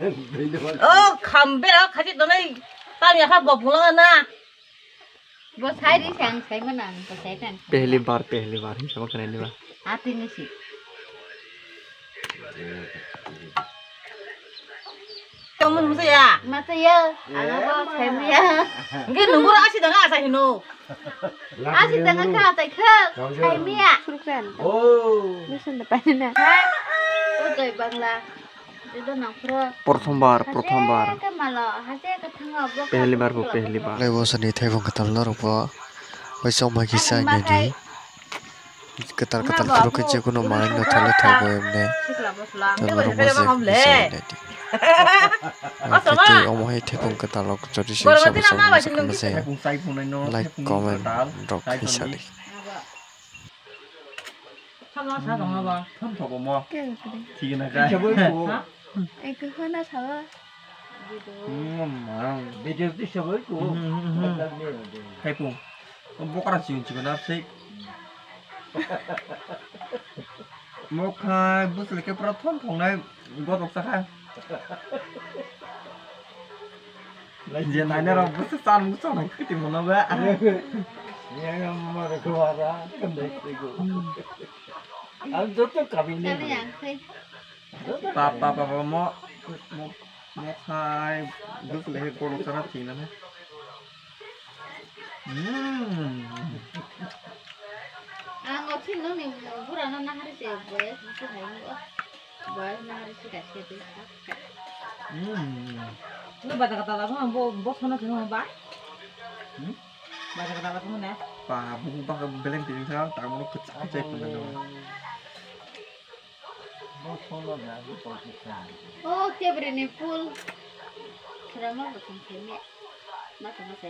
어 감배라 같이 너네 밤에 한 거 보러 나. वो सारी सांग सही बना तो सही टन पहली बार पहली बार ही समझ करने में आती नहीं सी तो मन मुझे या मत या अलावा सही में या इनके नंबर आशी दंगा आशा ही नो आशी दंगा क्या आशा क्या सही में या शुरू करना ओ मिशन तो पहले ना तो जाए बंगला Like, comment, drop, 참나 사 동아 봐. 참 더고 뭐. 그래. 지나 가. 잡을 거. 아이 그 하나 사와. 음, 마랑 내저도 잡을 거. 해고. 뭐 가라 지금 지금 앞세. 뭐카 무슨 이렇게 프라톤 동네 이거 독사가. 이제 나네랑 무슨 싸는 거잖아. 그때 뭐나 봐. Iya, mau keluar kembali itu. Aduh tuh kami ini. Kami yang Papa, papa mau mau mau hai, dulu leh kolok sana sih nih, bukan nana hari siapa? Bukan hari apa? Bukan hari sih kasih itu. Hmm. Lu baca kata lama, bu, bos mana sih mau bah? Bahasa ketawa kamu nah? Pak, aku bang kebeleng di sana, tak mau kecak aja bener dong. Oke, oh, berani full. Kerana bukan kemik, mata mata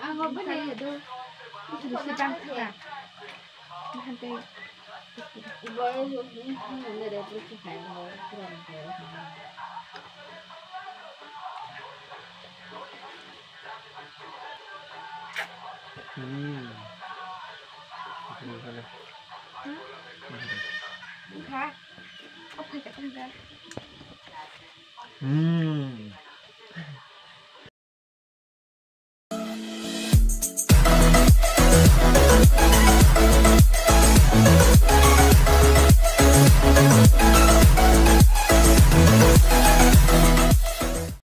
Ah, mau benar itu. Itu sudah sedang kita. Nanti. Igual eu vi um número para que cai na hora que vai Hmm. Ini kali. Hmm. Apa kata anda? Hmm.